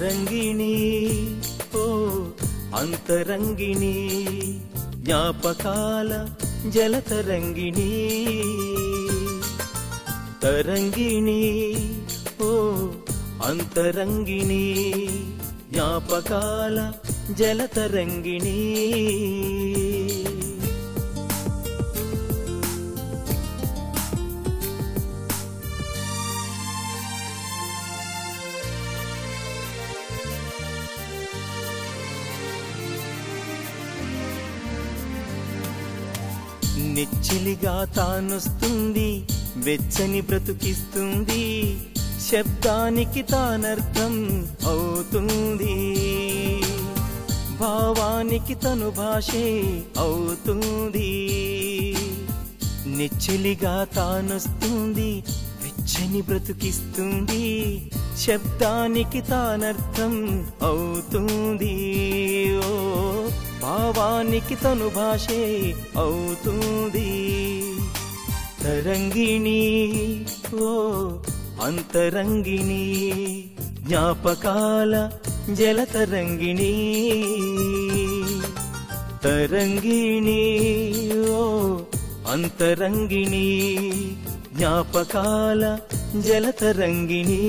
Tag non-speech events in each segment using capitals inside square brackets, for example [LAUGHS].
అంతరంగిణి. ఓ అంతరంగిణి జ్ఞాపకాల జలతరంగిణి. తరంగిణి ఓ అంతరంగిణి జ్ఞాపకాల జలతరంగిణీ. నెచ్చిలిగా తానొస్తుంది వెచ్చని బ్రతుకిస్తుంది శబ్దానికి తానర్థం అవుతుంది. భావానికి తను భాషే అవుతుంది. నెచ్చిలిగా తానొస్తుంది వెచ్చని బ్రతుకిస్తుంది శబ్దానికి తానర్థం అవుతుంది. ఓ భావానికి తను భాషే అవుతుంది. తరంగిణి ఓ అంతరంగిణి జ్ఞాపకాల జలతరంగిణి. తరంగిణి ఓ అంతరంగిణి జ్ఞాపకాల జలతరంగిణీ.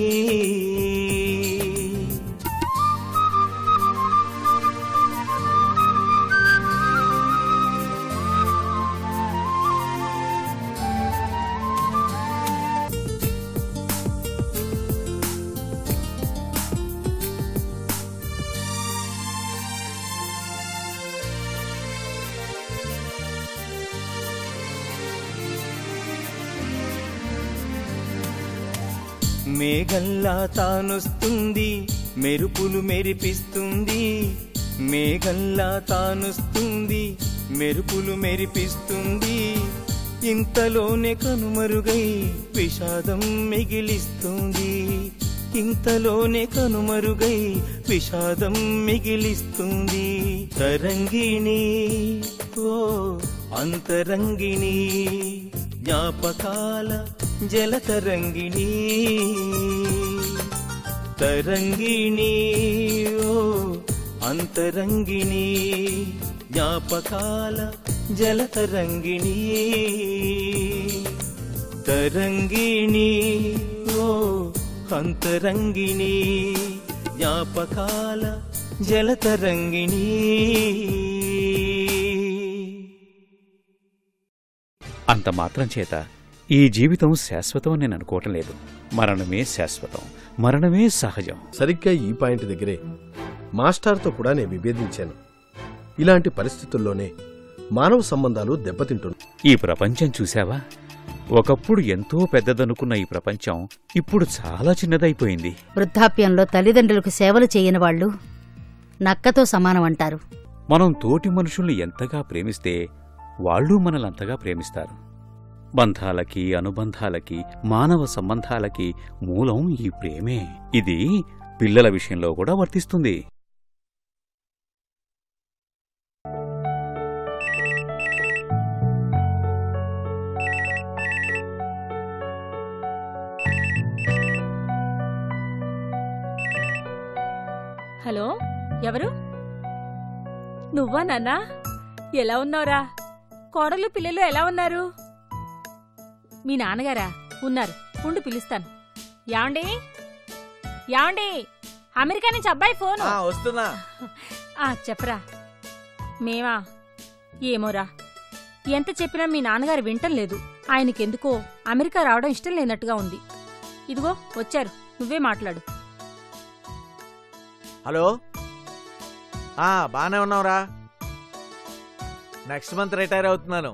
మేఘల్లా తానొస్తుంది మెరుపులు మెరిపిస్తుంది. మేఘల్లా తానొస్తుంది మెరుపులు మెరిపిస్తుంది. ఇంతలోనే కనుమరుగై విషాదం మిగిలిస్తుంది. ఇంతలోనే కనుమరుగై విషాదం మిగిలిస్తుంది. తరంగిణి ఓ అంతరంగిణి. జ్ఞాపకాల జలతరంగిణి తరంగిణి ఓ అంతరంగిణి జ్ఞాపకాల జలతరంగిణి తరంగిణి ఓ అంతరంగిణి జ్ఞాపకాల జలతరంగిణి అంత మాత్రం చేత ఈ జీవితం శాశ్వతం అని నేను అనుకోవటం లేదు. మరణమే శాశ్వతం. మరణమే సహజం. సరిగ్గా ఈ పాయింట్ దగ్గరే మాస్టార్తో కూడా నేను విభేదించాను. ఇలాంటి పరిస్థితుల్లోనే మానవ సంబంధాలు దెబ్బతింటున్నాయి. ఈ ప్రపంచం చూశావా? ఒకప్పుడు ఎంతో పెద్దదనుకున్న ఈ ప్రపంచం ఇప్పుడు చాలా చిన్నదైపోయింది. వృద్ధాప్యంలో తల్లిదండ్రులకు సేవలు చేయని వాళ్ళు నక్కతో సమానం అంటారు మనం తోటి మనుషుల్ని ఎంతగా ప్రేమిస్తే వాళ్ళు మనలంతగా ప్రేమిస్తారు. బంధాలకి అనుబంధాలకి మానవ సంబంధాలకి మూలం ఈ ప్రేమే. ఇది పిల్లల విషయంలో కూడా వర్తిస్తుంది. హలో ఎవరు? నువ్వా నాన్నా? ఎలా ఉన్నావురా? కోడలు పిల్లలు ఎలా ఉన్నారు? మీ నాన్నగారా? ఉన్నారు. ఉండు పిలుస్తాను. యాండి? యాండి? అమెరికా నుంచి అబ్బాయి ఫోను. వస్తున్నా. ఆ, చెప్పరా. మేమా? ఏమోరా. ఎంత చెప్పినా మీ నాన్నగారు వింటం లేదు. ఆయనకెందుకో అమెరికా రావడం ఇష్టం లేనట్టుగా ఉంది. ఇదిగో వచ్చారు. నువ్వే మాట్లాడు. హలో? బానే ఉన్నావురా. నెక్స్ట్ మంత్ రిటైర్ అవుతున్నాను.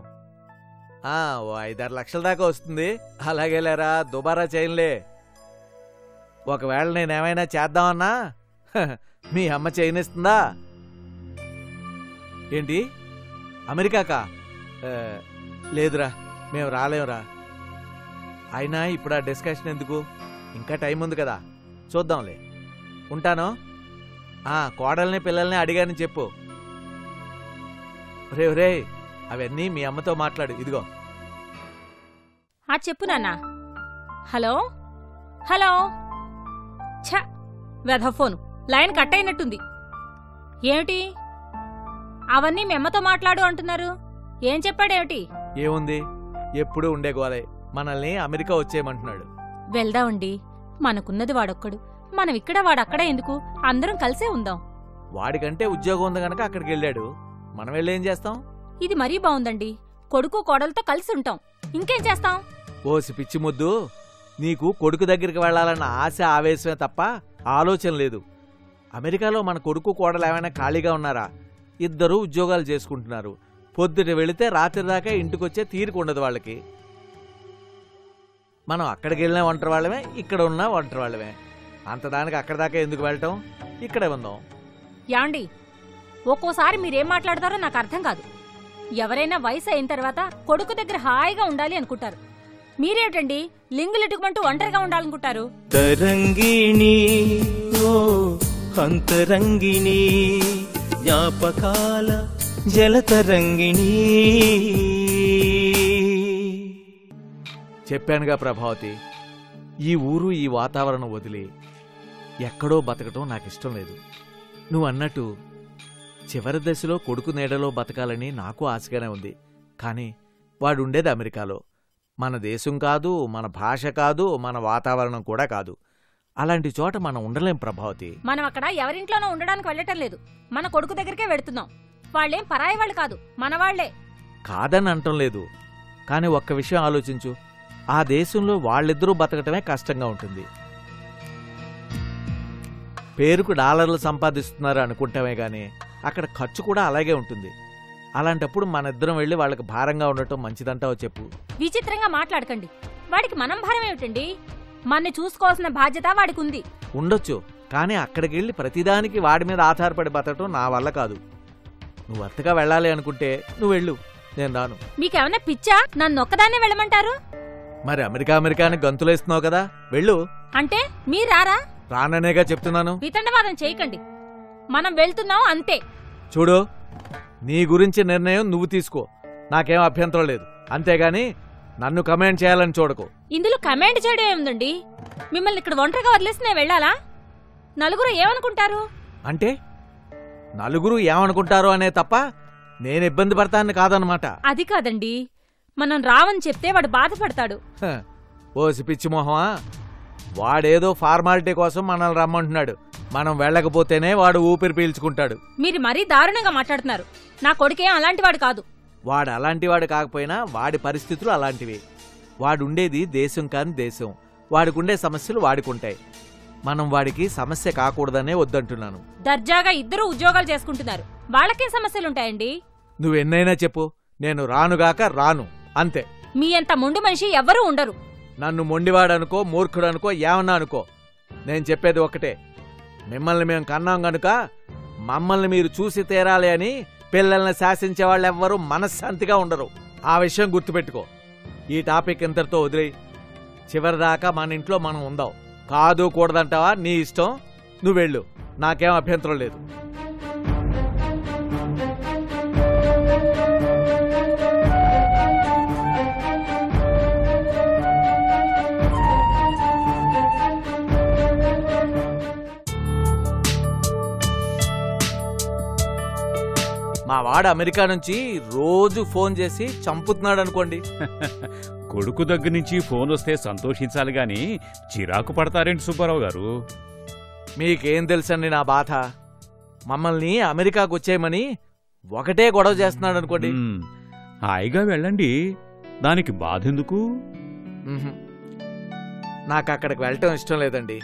ఓ ఐదారు లక్షల దాకా వస్తుంది. అలాగే లేరా దుబారా చేయంలే ఒకవేళ నేనేమైనా చేద్దామన్నా [LAUGHS] మీ అమ్మ చేయనిస్తుందా ఏంటి? అమెరికాకా? లేదురా మేము రాలేమురా. అయినా ఇప్పుడు ఆ డిస్కషన్ ఎందుకు? ఇంకా టైం ఉంది కదా. చూద్దాంలే. ఉంటాను. కోడల్ని పిల్లల్ని అడిగానని చెప్పు. రే రే అవన్నీ మీ అమ్మతో మాట్లాడు ఇదిగో. ఆ చెప్పు నాన్నా. హలో? హలో? ఛ! వెధ ఫోను. లైన్ కట్ అయినట్టుంది. ఏమిటి? అవన్నీ మెమ్మతో మాట్లాడు అంటున్నారు. ఏం చెప్పాడేమిటి ఏముంది? ఎప్పుడూ ఉండే గోలే. మనల్ని అమెరికా వచ్చేయమంటున్నాడు. వెళ్దామండి. మనకున్నది వాడొక్కడు. మనం ఇక్కడ వాడక్కడ ఎందుకు? అందరం కలిసే ఉందాం. వాడికంటే ఉద్యోగం ఉంది గనక అక్కడికి వెళ్ళాడు. మనం వెళ్ళి ఏం చేస్తాం? ఇది మరీ బావుందండి. కొడుకు కోడలతో కలిసి ఉంటాం. ఇంకేం చేస్తాం? ఓసి పిచ్చి ముద్దు. నీకు కొడుకు దగ్గరికి వెళ్ళాలన్న ఆశ ఆవేశమే తప్ప ఆలోచన లేదు. అమెరికాలో మన కొడుకు కోడలు ఏమైనా ఖాళీగా ఉన్నారా? ఇద్దరూ ఉద్యోగాలు చేసుకుంటున్నారు. పొద్దుట వెళితే రాత్రి దాకా ఇంటికొచ్చే తీరిక ఉండదు వాళ్ళకి. మనం అక్కడికి వెళ్ళిన ఒంటరి వాళ్ళమే ఇక్కడ ఉన్న ఒంటరి వాళ్ళమే. అంతదానికి అక్కడ దాకా ఎందుకు వెళ్ళటం? ఇక్కడే ఉందాం. యాండి ఒక్కోసారి మీరేం మాట్లాడతారో నాకు అర్థం కాదు. ఎవరైనా వయసు అయిన తర్వాత కొడుకు దగ్గర హాయిగా ఉండాలి అనుకుంటారు. మీరేమిటండి? లింగులిటుకుమంటూ ఒంటరిగా ఉండాలనుకుంటారు. తరంగిణి ఓ అంతరంగిణి జ్ఞాపకాల జలతరంగిణి. చెప్పానుగా ప్రభావతి ఈ ఊరు ఈ వాతావరణం వదిలి ఎక్కడో బతకటం నాకు ఇష్టం లేదు. నువ్వు అన్నట్టు చివరి దశలో కొడుకు నీడలో బతకాలని నాకు ఆశగానే ఉంది. కానీ వాడుండేది అమెరికాలో. మన దేశం కాదు మన భాష కాదు మన వాతావరణం కూడా కాదు. అలాంటి చోట మనం ఉండలేం ప్రభావతి. మనం అక్కడ ఎవరింట్లోనో ఉండడానికి వెళ్ళటం లేదు. మన కొడుకు దగ్గరికే వెడుతున్నాం వాళ్ళేం పరాయి వాళ్ళు కాదు మనవాళ్ళే కాదని అంటం లేదు. కానీ ఒక్క విషయం ఆలోచించు. ఆ దేశంలో వాళ్ళిద్దరూ బతకటమే కష్టంగా ఉంటుంది. పేరుకు డాలర్లు సంపాదిస్తున్నారు అనుకుంటామే గాని అక్కడ ఖర్చు కూడా అలాగే ఉంటుంది. అలాంటప్పుడు మన ఇద్దరం వెళ్ళి వాళ్ళకి భారంగా ఉండటం మంచిదంటావో చెప్పు. విచిత్రంగా మాట్లాడకండి. వాడికి మనం భారం ఏమిటండి? మన్ని చూసుకోవాల్సిన బాధ్యత వాడికి ఉంది ఉండొచ్చు కానీ అక్కడికి వెళ్ళి ప్రతిదానికి వాడి మీద ఆధారపడి బతకటం నా వల్ల కాదు. నువ్వు అత్తగా వెళ్ళాలి అనుకుంటే నువ్వు వెళ్ళు నేను రాను. మీకేమన్నా పిచ్చా? నన్ను ఒక్కదాన్నే వెళ్ళమంటారు? మరి అమెరికా అమెరికా అని గంతులేస్తున్నావు కదా వెళ్ళు. అంటే మీరు రారా? రాననేగా చెప్తున్నాను. వితండవాదం చేయకండి. మనం వెళ్తున్నాం అంతే. చూడు నీ గురించి నిర్ణయం నువ్వు తీసుకో. నాకేం అభ్యంతరం లేదు. అంతేగాని నన్ను కమెంట్ చేయాలని చూడకు. ఇందులో కమెంట్ చేయడం ఏముందండి? మిమ్మల్ని ఇక్కడ ఒంటరిగా వదిలేసి నేను వెళ్ళాలా? నలుగురు ఏమనుకుంటారు? అంటే నలుగురు ఏమనుకుంటారో అనే తప్ప నేను ఇబ్బంది పడతాను కాదనమాట అది కాదండి. మనం రావని చెప్తే వాడు బాధపడతాడు. ఓసి పిచ్చి మొహమా? వాడేదో ఫార్మాలిటీ కోసం మనల్ని రమ్మంటున్నాడు. మనం వెళ్ళకపోతేనే వాడు ఊపిరి పీల్చుకుంటాడు. మీరు మరీ దారుణంగా మాట్లాడుతున్నారు. నా కొడుకేం అలాంటి వాడు కాదు. వాడు అలాంటి వాడు కాకపోయినా వాడి పరిస్థితులు అలాంటివి. వాడుండేది దేశం కాని దేశం. వాడికుండే సమస్యలు వాడికుంటాయి. మనం వాడికి సమస్య కాకూడదనే వద్దంటున్నాను. దర్జాగా ఇద్దరు ఉద్యోగాలు చేసుకుంటున్నారు. వాళ్ళకేం సమస్యలుంటాయండి? నువ్వెన్నైనా చెప్పు. నేను రానుగాక రాను. అంతే. మీ అంత మొండు మనిషి ఎవ్వరూ ఉండరు. నన్ను మొండివాడనుకో మూర్ఖుడనుకో ఏమన్నా అనుకో నేను చెప్పేది ఒకటే మిమ్మల్ని మేము కన్నాం గనుక మమ్మల్ని మీరు చూసి తీరాలి అని పిల్లల్ని శాసించే వాళ్ళు ఎవ్వరూ మనశ్శాంతిగా ఉండరు. ఆ విషయం గుర్తుపెట్టుకో. ఈ టాపిక్ ఇంతటితో వదిలేయి. చివరిదాకా మన ఇంట్లో మనం ఉందాం. కాదు కూడదంటావా? నీ ఇష్టం. నువ్వు వెళ్ళు నాకేం అభ్యంతరం లేదు. మా వాడు అమెరికా నుంచి రోజు ఫోన్ చేసి చంపుతున్నాడు అనుకోండి. [LAUGHS] కొడుకు దగ్గర నుంచి ఫోన్ వస్తే సంతోషించాలి గాని చిరాకు పడతారేంటి సుబ్బారావు గారు? మీకేం తెలుసండి నా బాధ? మమ్మల్ని అమెరికాకు వచ్చేయమని ఒకటే గొడవ చేస్తున్నాడు అనుకోండి. హాయిగా వెళ్ళండి. దానికి బాధెందుకు? మ్హూ. నాకు అక్కడికి వెళ్ళటం ఇష్టం లేదండి.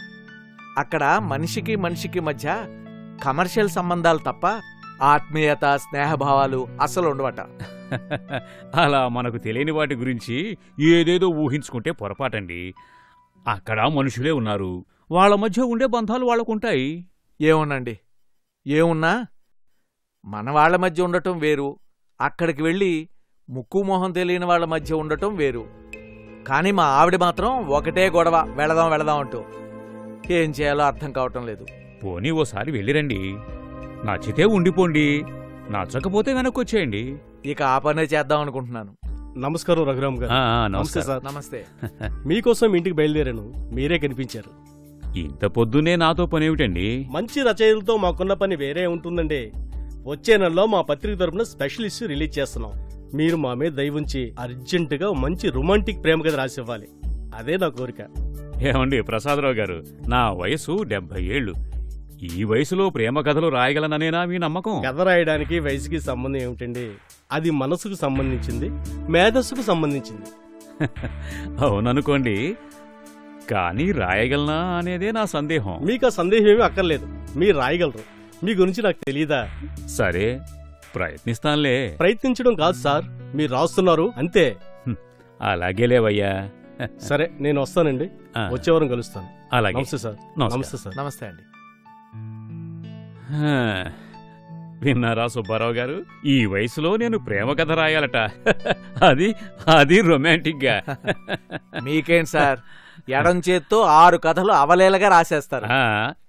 అక్కడ మనిషికి మనిషికి మధ్య కమర్షియల్ సంబంధాలు తప్ప ఆత్మీయత స్నేహభావాలు అసలు ఉండవట. [LAUGHS] అలా మనకు తెలియని వాటి గురించి ఏదేదో ఊహించుకుంటే పొరపాటండి. అక్కడ మనుషులే ఉన్నారు. వాళ్ళ మధ్య ఉండే బంధాలు వాళ్ళకుంటాయి. ఏమునండి ఏమున్నా? మన వాళ్ళ మధ్య ఉండటం వేరు. అక్కడికి వెళ్ళి ముక్కు మొహం తెలియని వాళ్ళ మధ్య ఉండటం వేరు. కానీ మా ఆవిడ మాత్రం ఒకటే గొడవ వెళదాం వెళదాం అంటూ. ఏం చేయాలో అర్థం కావటం లేదు. పోనీ ఓసారి వెళ్ళిరండి. నచ్చితే ఉండిపోండి నచ్చకపోతే వెనక్కొచ్చేయండి. ఇక ఆ పనే చేద్దాం అనుకుంటున్నాను. నమస్కారం రఘురామ్ గారు. నమస్తే నమస్కారం. సార్. నమస్తే. [LAUGHS] మీకోసం ఇంటికి బయలుదేరాను మీరే కనిపించారు. ఇంత పొద్దునే నాతో పనేమిటండి? మంచి రచయితలతో మాకున్న పని వేరే ఉంటుందండి. వచ్చే నెలలో మా పత్రిక తరపున స్పెషల్ ఇష్యూ రిలీజ్ చేస్తున్నాం. మీరు మా మీద దయ ఉంచి అర్జెంటుగా మంచి రొమాంటిక్ ప్రేమ కథ రాసివ్వాలి అదే నా కోరిక. ఏమండి ప్రసాదరావు గారు నా వయసు డెబ్బై ఏళ్ళు. ఈ వయసులో ప్రేమ కథలు రాయగలననేనా మీ నమ్మకం? కథ రాయడానికి వయసుకి సంబంధం ఏమిటండి? అది మనసుకు సంబంధించింది మేధస్సుకు సంబంధించింది. [LAUGHS] అవుననుకోండి. కానీ రాయగలనా అనేదే నా సందేహం. మీకు ఆ సందేహం ఏమీ అక్కర్లేదు. మీరు రాయగలరు. మీ గురించి నాకు తెలియదా సరే ప్రయత్నిస్తానులే. ప్రయత్నించడం కాదు సార్. మీరు రాస్తున్నారు అంతే. అలాగే లేవయ్యా. సరే నేను వస్తానండి. ఆ, వచ్చే వారం కలుస్తాను. అలాగే. నమస్తే సార్. నమస్తే సార్. నమస్తే అండి. విన్నారా సుబ్బారావు గారు? ఈ వయసులో నేను ప్రేమ కథ రాయాలట. [LAUGHS] అది అది రొమాంటిక్గా [LAUGHS] మీకేంటి సార్? ఎడం చేత్తో ఆరు కథలు అవలేలగా రాసేస్తారు.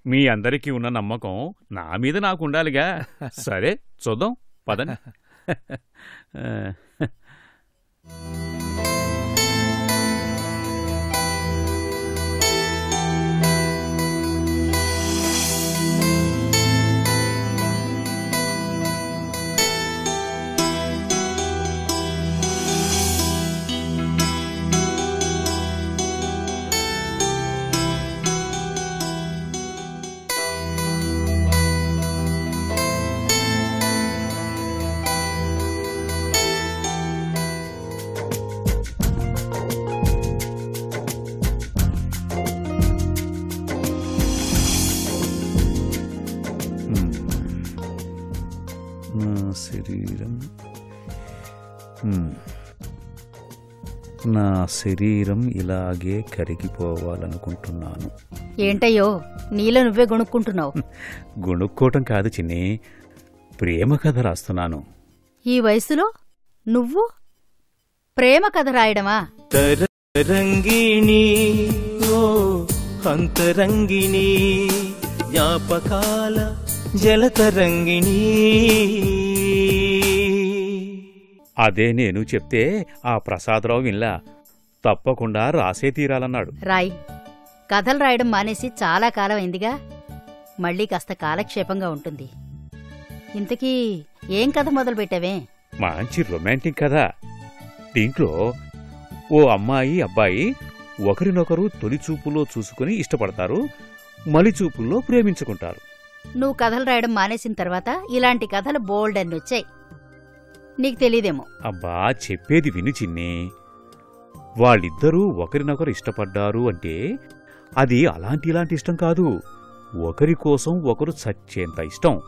మీ అందరికీ ఉన్న నమ్మకం నా మీద నాకు ఉండాలిగా. సరే చూద్దాం పదండి. [LAUGHS] నా శరీరం. నా శరీరం ఇలాగే కరిగిపోవాలనుకుంటున్నాను. ఏంటయ్యో? నీలో నువ్వే గొణుక్కుంటున్నావు. [LAUGHS] గుణుక్కోవటం కాదు చిన్ని. ప్రేమ కథ రాస్తున్నాను. ఈ వయసులో నువ్వు ప్రేమ కథ రాయడమా? తరంగిణి ఓ అంతరంగిణి జ్ఞాపకాల జలతరంగిణి. అదే నేను చెప్తే ఆ ప్రసాదరావు వినలా. తప్పకుండా రాసే తీరాలన్నాడు. రాయ్ కథలు రాయడం మానేసి చాలా కాలం అయిందిగా. మళ్ళీ కాస్త కాలక్షేపంగా ఉంటుంది. ఇంతకీ ఏం కథ మొదలు పెట్టావే? మంచి రొమాంటిక్ కథ. దీంట్లో ఓ అమ్మాయి అబ్బాయి ఒకరినొకరు తొలి చూపులో చూసుకుని ఇష్టపడతారు మలి చూపుల్లో ప్రేమించుకుంటారు. నువ్వు కథలు రాయడం మానేసిన తర్వాత ఇలాంటి కథలు బోల్డ్ అన్ని వచ్చాయి. నీకు తెలీదేమో. అబ్బా చెప్పేది విను చిన్ని. వాళ్ళిద్దరూ ఒకరినొకరు ఇష్టపడ్డారు అంటే అది అలాంటి ఇలాంటి ఇష్టం కాదు. ఒకరి కోసం ఒకరు చచ్చేంత ఇష్టం.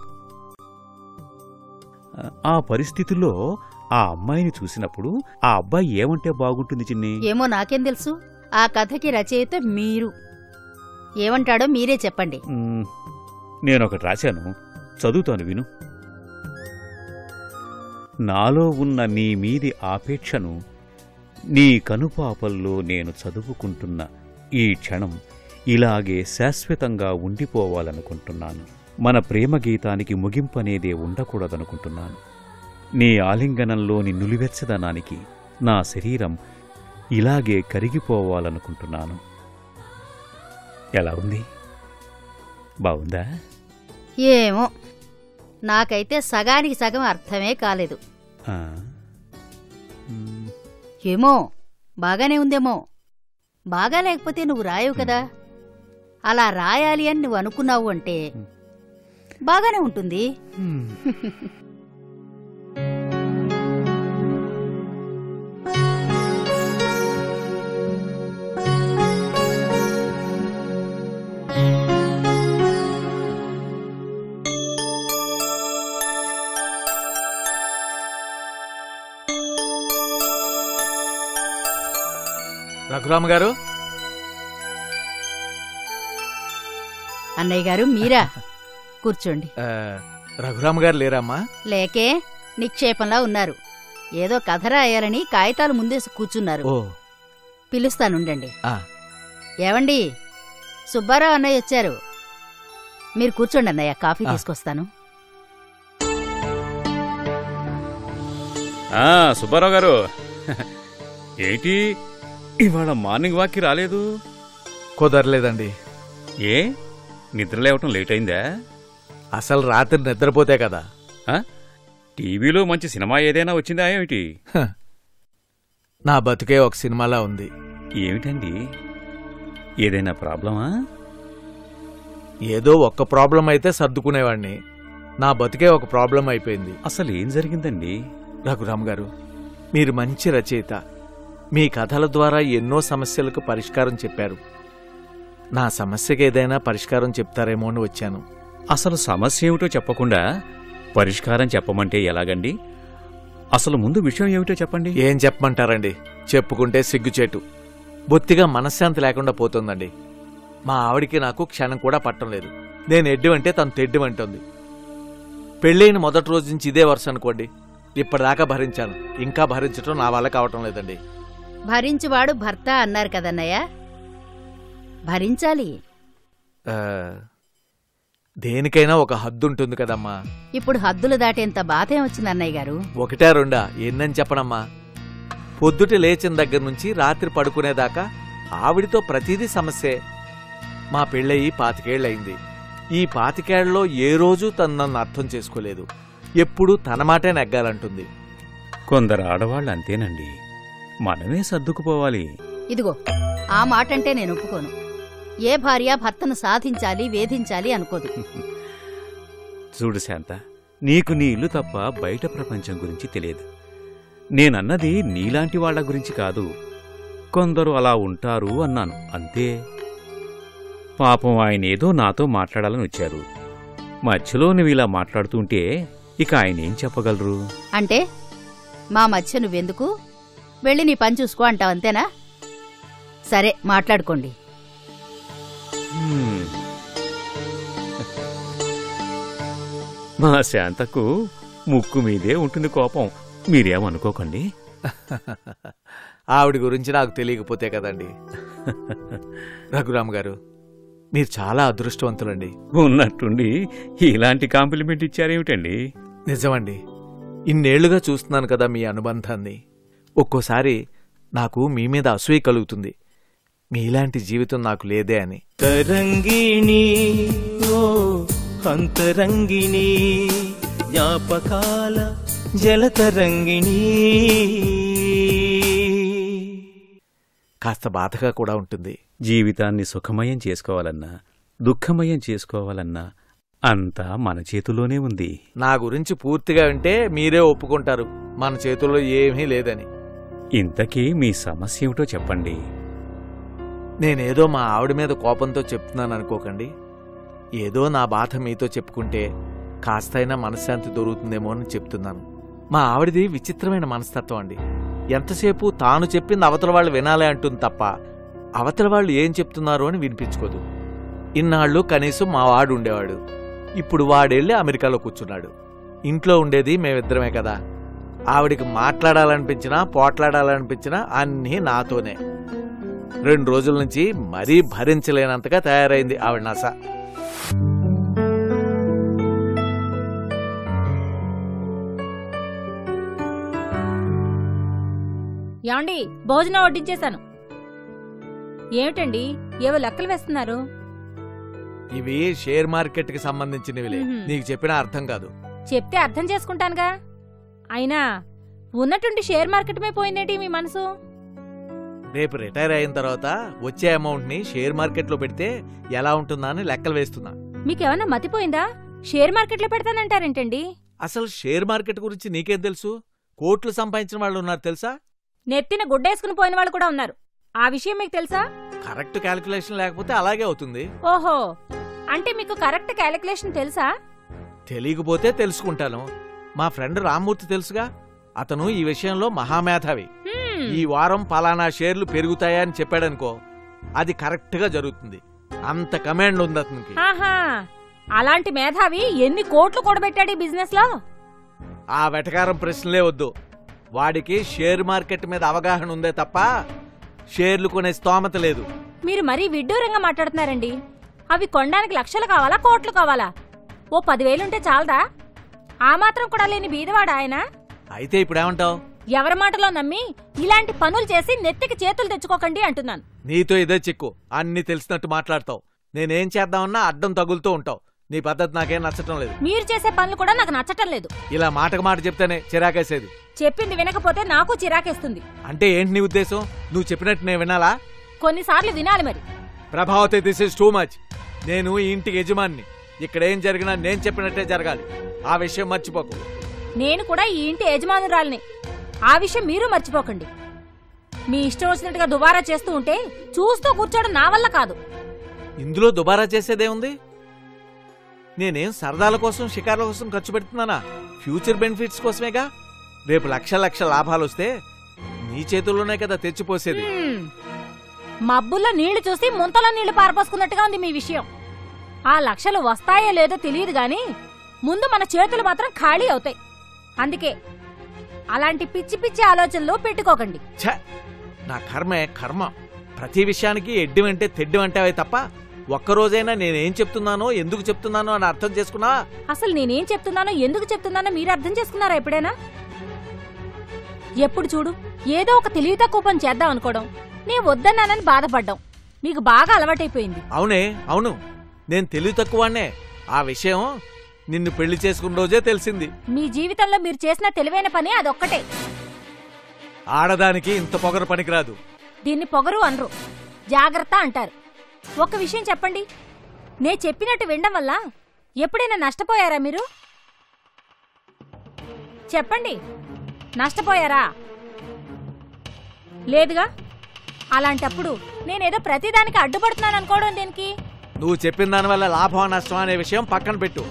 ఆ పరిస్థితుల్లో ఆ అమ్మాయిని చూసినప్పుడు ఆ అబ్బాయి ఏమంటే బాగుంటుంది చిన్ని? ఏమో నాకేం తెలుసు. ఆ కథకి రచయిత మీరు. ఏమంటాడో మీరే చెప్పండి. నేనొకటి రాశాను. చదువుతాను విను. నాలో ఉన్న నీ మీది ఆపేక్షను నీ కనుపాపల్లో నేను చదువుకుంటున్న ఈ క్షణం ఇలాగే శాశ్వతంగా ఉండిపోవాలనుకుంటున్నాను. మన ప్రేమ గీతానికి ముగింపనేదే ఉండకూడదనుకుంటున్నాను. నీ ఆలింగనంలోని నులివెచ్చదనానికి నా శరీరం ఇలాగే కరిగిపోవాలనుకుంటున్నాను. ఎలా ఉంది? బాగుందా? ఏమో. నాకైతే సగానికి సగం అర్థమే కాలేదు. ఏమో బాగానే ఉందేమో. బాగా లేకపోతే నువ్వు రాయవు కదా? అలా రాయాలి అని నువ్వు అనుకున్నావు అంటే బాగానే ఉంటుంది. [LAUGHS] రఘురామ గారు అన్నయ్య గారు మీరా? కూర్చోండి. ఆ, రఘురామ గారు లేరమ్మా? లేకే నిక్షేపంలా ఉన్నారు. ఏదో కథ రాయాలని కాగితాలు ముందేసి కూర్చున్నారు. ఓ. పిలుస్తానుండండి. ఆ. ఏవండి? సుబ్బారావు అన్నయ్య వచ్చారు. మీరు కూర్చోండి అన్నయ్య కాఫీ. తీసుకొస్తాను. ఆ, సుబ్బారావు గారు. [LAUGHS] ఏంటి? ఇవాళ మార్నింగ్ వాక్కి రాలేదు. కుదరలేదండి. ఏ? నిద్ర లేవటం లేట్ అయిందా? అసలు రాత్రి నిద్రపోతే కదా? టీవీలో మంచి సినిమా ఏదైనా వచ్చిందా ఏమిటి. నా బతుకే ఒక సినిమాలా ఉంది. ఏమిటండి? ఏదైనా ప్రాబ్లమా? ఏదో ఒక్క ప్రాబ్లం అయితే సర్దుకునేవాడిని నా బతుకే ఒక ప్రాబ్లం అయిపోయింది. అసలు ఏం జరిగిందండి? రఘురామ్ గారు మీరు మంచి రచయిత. మీ కథల ద్వారా ఎన్నో సమస్యలకు పరిష్కారం చెప్పారు. నా సమస్యకి ఏదైనా పరిష్కారం చెప్తారేమో అని వచ్చాను. అసలు సమస్య ఏమిటో చెప్పకుండా పరిష్కారం చెప్పమంటే ఎలాగండి? అసలు ముందు విషయం ఏమిటో చెప్పండి. ఏం చెప్పమంటారండి? చెప్పుకుంటే సిగ్గుచేటు. బొత్తిగా మనశ్శాంతి లేకుండా పోతుందండి. మా ఆవిడికి నాకు క్షణం కూడా పట్టం లేదు. నేను ఎడ్డు అంటే తను తెడ్డు అంటుంది పెళ్ళైన మొదటి రోజు నుంచి ఇదే వరుస అనుకోండి. ఇప్పటిదాకా భరించాను. ఇంకా భరించడం నా వల్ల కావటం లేదండి. భరించువాడు భర్త అన్నారు కదన్నయ్య. భరించాలి. దేనికైనా ఒక హద్దు ఉంటుంది కదమ్మా. ఇప్పుడు హద్దులు దాటేంత బాధేం వచ్చింది అన్నయ్య గారు? ఒకటే రెండా? ఎన్నని చెప్పనమ్మా. పొద్దుట లేచిన దగ్గర నుంచి రాత్రి పడుకునేదాకా ఆవిడితో ప్రతిదీ సమస్యే. మా పెళ్ళయి పాతికేళ్ళయింది ఈ పాతికేళ్ళలో ఏ రోజు తను నన్ను అర్థం చేసుకోలేదు. ఎప్పుడూ తన మాటే నెగ్గాలంటుంది. కొందరు ఆడవాళ్ళు అంతేనండి. మనమే సర్దుకుపోవాలి. ఇదిగో ఆ మాటంటే నేను ఒప్పుకోను. ఏ భార్య భర్తను సాధించాలి వేధించాలి అనుకోదు. చూడు శాంత నీకు నీ ఇల్లు తప్ప బయట ప్రపంచం గురించి తెలియదు. నేనన్నది నీలాంటి వాళ్ళ గురించి కాదు. కొందరు అలా ఉంటారు అన్నాను అంతే. పాపం ఆయన ఏదో నాతో మాట్లాడాలని వచ్చారు. మధ్యలో నువ్వు ఇలా మాట్లాడుతుంటే ఇక ఆయన ఏం చెప్పగలరు? అంటే మా మధ్య నువ్వెందుకు? వెళ్ళి నీ పని చూసుకో అంటావు అంతేనా? సరే మాట్లాడుకోండి. మా శాంతకు ముక్కు మీదే ఉంటుంది కోపం. మీరేమనుకోకండి? ఆవిడ గురించి నాకు తెలియకపోతే కదండి. రఘురామ్ గారు మీరు చాలా అదృష్టవంతులండి. ఉన్నట్టుండి ఇలాంటి కాంప్లిమెంట్ ఇచ్చారేమిటండి? నిజమండి. ఇన్నేళ్ళుగా చూస్తున్నాను కదా మీ అనుబంధాన్ని. ఒక్కోసారి నాకు మీ మీద అసూయ కలుగుతుంది. మీలాంటి జీవితం నాకు లేదే అని. తరంగిణి ఓ అంతరంగిణి జ్ఞాపకాల జలతరంగిణి. కాస్త బాధగా కూడా ఉంటుంది. జీవితాన్ని సుఖమయం చేసుకోవాలన్నా దుఃఖమయం చేసుకోవాలన్నా అంతా మన చేతిలోనే ఉంది. నా గురించి పూర్తిగా వింటే మీరే ఒప్పుకుంటారు. మన చేతుల్లో ఏమీ లేదని. ఇంతకీ మీ సమస్య ఏమిటో చెప్పండి. నేనేదో మా ఆవిడ మీద కోపంతో చెప్తున్నాను అనుకోకండి. ఏదో నా బాధ మీతో చెప్పుకుంటే కాస్తైనా మనశ్శాంతి దొరుకుతుందేమో అని చెప్తున్నాను. మా ఆవిడది విచిత్రమైన మనస్తత్వం అండి. ఎంతసేపు తాను చెప్పింది అవతల వాళ్ళు వినాలి అంటుంది తప్ప అవతల వాళ్ళు ఏం చెప్తున్నారు అని వినిపించుకోదు. ఇన్నాళ్ళు కనీసం మా వాడు ఉండేవాడు. ఇప్పుడు వాడెళ్ళి అమెరికాలో కూర్చున్నాడు. ఇంట్లో ఉండేది మేమిద్దరమే కదా. ఆవిడికి మాట్లాడాలనిపించినా పోట్లాడాలనిపించినా అన్నీ నాతోనే. రెండు రోజుల నుంచి మరీ భరించలేనంతగా తయారైంది ఆవిడ నస. ఏమండి భోజనం వడ్డించేశాను. ఏమిటండి ఏవో లెక్కలు వేస్తున్నారు? ఇవి షేర్ మార్కెట్కి సంబంధించినవిలే. నీకు చెప్పినా అర్థం కాదు. చెప్తే అర్థం చేసుకుంటానుగా. అయినా ఉన్నట్టుండి షేర్ మార్కెట్ పోయిందేంటి మీ మనసు? రేపు రిటైర్ అయిన తర్వాత వచ్చే అమౌంట్ని షేర్ మార్కెట్లో పెడితే ఎలా ఉంటుందా అని లెక్కలు వేస్తున్నా. మీకేమన్నా మతిపోయిందా? షేర్ మార్కెట్లో పెడతానంటారేంటండి? అసలు షేర్ మార్కెట్ గురించి నీకేం తెలుసు? కోట్లు సంపాదించిన వాళ్ళు ఉన్నారు తెలుసా? నెత్తిన గుడ్డేసుకుని పోయిన వాళ్ళు కూడా ఉన్నారు. ఆ విషయం మీకు తెలుసా? కరెక్ట్ క్యాలిక్యులేషన్ లేకపోతే అలాగే అవుతుంది. ఓహో అంటే మీకు కరెక్ట్ క్యాలిక్యులేషన్ తెలుసా? తెలియకపోతే తెలుసుకుంటాను. మా ఫ్రెండ్ రామ్మూర్తి తెలుసుగా? అతను ఈ విషయంలో మహామేధావి. హ్మ్. ఈ వారం పలానా షేర్లు పెరుగుతాయా అని చెప్పాడనుకో అది కరెక్ట్గా జరుగుతుంది. అంత కమాండ్ ఉంది అతనికి. అలాంటి మేధావి ఎన్ని కోట్లు కూడబెట్టాడు ఈ బిజినెస్లో ఆ వెటకారం ప్రశ్నలే వద్దు. వాడికి షేర్ మార్కెట్ మీద అవగాహన ఉందే తప్ప షేర్లు కొనే స్తోమత లేదు. మీరు మరీ విడ్డూరంగా మాట్లాడుతున్నారండి. అవి కొనడానికి లక్షలు కావాలా కోట్లు కావాలా? ఓ పదివేలుంటే చాలదా? ఆ మాత్రం కూడా లేని బీదవాడు ఆయన? అయితే ఇప్పుడేమంటావు? ఎవరి మాటలో నమ్మి ఇలాంటి పనులు చేసి నెత్తికి చేతులు తెచ్చుకోకండి అంటున్నాను. నీతో ఇదే చిక్కు. అన్ని తెలిసినట్టు మాట్లాడతావు. నేనేం చేద్దామన్నా అడ్డం తగులుతూ ఉంటావు. నీ పద్ధతి నాకేం నచ్చటం లేదు. మీరు చేసే పనులు కూడా నాకు నచ్చటం లేదు. ఇలా మాటకు మాట చెప్తేనే చిరాకేసేది. చెప్పింది వినకపోతే నాకు చిరాకేస్తుంది. అంటే ఏంటి నీ ఉద్దేశం? నువ్వు చెప్పినట్టు నేను వినాలా? కొన్నిసార్లు వినాలి మరి. Prabhavati this is too much నేను ఈ ఇంటికి యజమాని ఇక్కడ ఏం జరిగినా నేను చెప్పినట్టే జరగాలి. ఆ విషయం మర్చిపోకు. నేను కూడా ఈ ఇంటి యజమానురాలిని. ఆ విషయం మీరు మర్చిపోకండి. మీ ఇష్టం వచ్చినట్టుగా దుబారా చేస్తూ ఉంటే చూస్తూ కూర్చోవడం నా వల్ల కాదు. ఇందులో దుబారా చేసేదే ఉంది నేనేం సరదాల కోసం షికార్ల కోసం ఖర్చు పెడుతున్నానా? Future benefits కోసమేగా? రేపు లక్ష లక్ష లాభాలు వస్తే నీ చేతుల్లోనే కదా తెచ్చిపోసేది. మబ్బుల్లో నీళ్ళు చూసి ముంతలో నీళ్ళు పారపోసుకున్నట్టుగా ఉంది మీ విషయం. ఆ లక్షలు వస్తాయో లేదో తెలియదు గాని ముందు మన చేతులు మాత్రం ఖాళీ అవుతాయి. అందుకే అలాంటి పిచ్చి పిచ్చి ఆలోచనలు పెట్టుకోకండి. ఛ! నా కర్మే కర్మ. ప్రతి విషయానికి ఎడ్డి అంటే తెడ్డి అంటావే తప్ప ఒక్కరోజైనా నేనేం చెప్తున్నానో ఎందుకు చెప్తున్నానో అని అర్థం చేసుకున్నా? అసలు నేనేం చెప్తున్నానో ఎందుకు చెప్తున్నానో మీరు అర్థం చేసుకున్నారా ఎప్పుడైనా? ఎప్పుడు చూడు ఏదో ఒక తెలివి తక్కువ పని చేద్దాం అనుకోవడం. నేను వద్దన్నానని బాధపడ్డం. మీకు బాగా అలవాటైపోయింది. అవునే అవును. నేను తెలివి తక్కువనే. ఆ విషయం నిన్ను పెళ్ళి చేసుకున్న రోజే తెలిసింది. మీ జీవితంలో మీరు చేసిన తెలివైన పని అదొక్కటే. ఆడదానికి ఇంత పొగరు పనికిరాదు. దీన్ని పొగరు అనరు. జాగ్రత్త అంటారు. ఒక విషయం చెప్పండి. నే చెప్పినట్టు వినడం వల్ల ఎప్పుడైనా నష్టపోయారా మీరు? చెప్పండి. నష్టపోయారా? లేదుగా? అలాంటప్పుడు నేనేదో ప్రతిదానికి అడ్డుపడుతున్నాను అనుకోవడం దేనికి? నువ్వు చెప్పిన దానివల్ల లాభం నష్టం అనే విషయం పక్కన పెట్టు.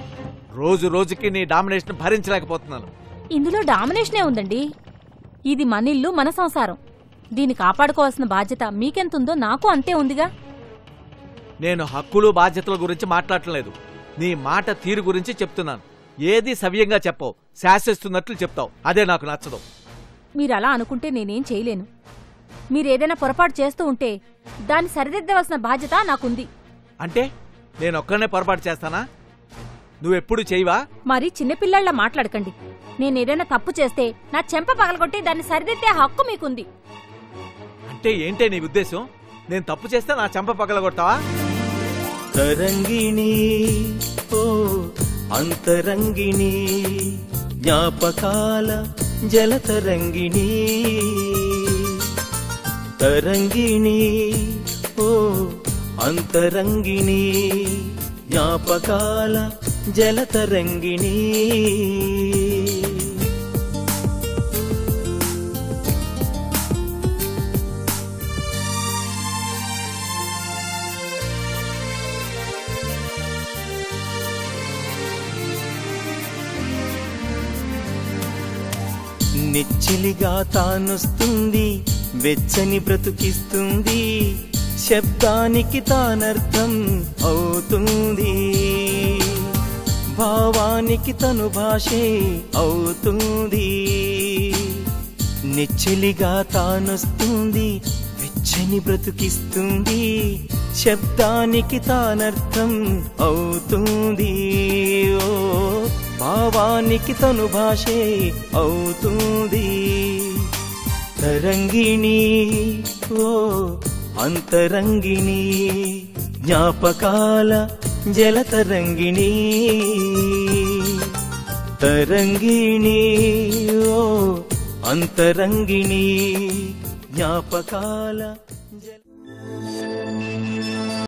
రోజు రోజుకి నీ డామినేషన్ భరించలేకపోతున్నాను. ఇందులో డామినేషనే ఉందండి. ఇది మన ఇల్లు మన సంసారం. దీన్ని కాపాడుకోవాల్సిన బాధ్యత మీకెంతుందో నాకు అంతే ఉందిగా. నేను హక్కులు బాధ్యతల గురించి మాట్లాడట్లేదు నీ మాట తీరు గురించి చెప్తున్నాను. ఏది సవ్యంగా చెప్పవు శాసిస్తున్నట్లు చెప్తావు. అదే నాకు నచ్చదు. మీరు అలా అనుకుంటే నేనేం చేయలేను. మీరేదైనా పొరపాటు చేస్తూ ఉంటే దాన్ని సరిదిద్దవలసిన బాధ్యత నాకుంది. అంటే నేను ఒక్కనే పొరపాటు చేస్తానా? నువ్వెప్పుడు చేయవా? మరి చిన్నపిల్లల్లా మాట్లాడకండి. నేనేదైనా తప్పు చేస్తే నా చెంప పగలగొట్టి దాన్ని సరిదిద్దే హక్కు మీకుంది. అంటే ఏంటే నీ ఉద్దేశం? నేను తప్పు చేస్తే నా చెంప పగలగొడతావా? తరంగిణి ఓ అంతరంగిణి జ్ఞాపకాల జలతరంగిణి. తరంగిణి ఓ అంతరంగిణి జ్ఞాపకాల జలతరంగిణి. నెచ్చిలిగా తానొస్తుంది వెచ్చని బ్రతుకిస్తుంది. శబ్దానికి తానర్థం అవుతుంది. భావానికి తను భాషే అవుతుంది. నిచ్చలిగా తానొస్తుంది వెచ్చని బ్రతుకిస్తుంది. శబ్దానికి తానర్థం అవుతుంది. ఓ భావానికి తను భాషే అవుతుంది. తరంగిణి ఓ అంతరంగిణి జ్ఞాపకాల జలతరంగిణి. తరంగిణి ఓ అంతరంగిణి జ్ఞాపకాల